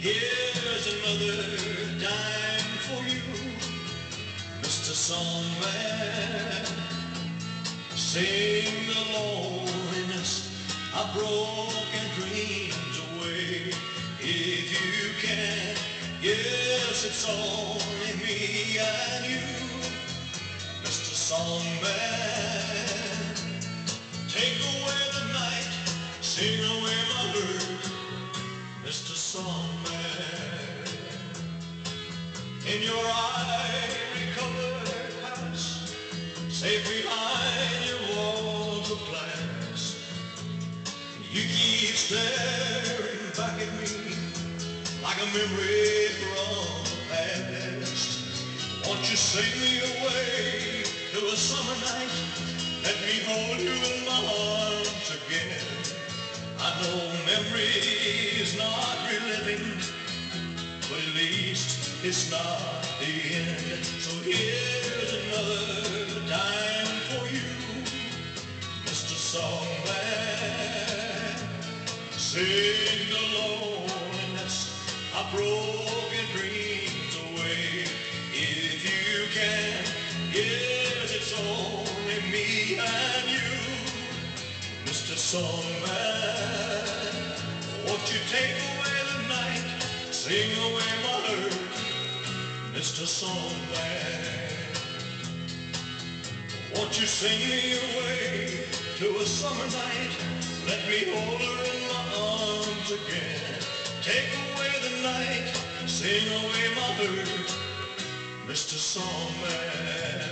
Here's another dime for you, Mr. Songman. Sing the loneliness of broken dreams away if you can. Yes, it's only me In your ivory-covered house, safe behind your walls of glass, you keep staring back at me like a memory from the past. Won't you sing me away to a summer night? Let me hold you in my arms again. I know memory is not reliving, but at least it's not the end. So here's another dime for you, Mr. Songman. Sing the loneliness of broken dreams away if you can. Yes, it's only me and you, Mr. Songman. Won't you take away the night, sing away my hurt, Mr. Songman? Won't you sing me away to a summer night? Let me hold her in my arms again. Take away the night, sing away my hurt, Mr. Songman.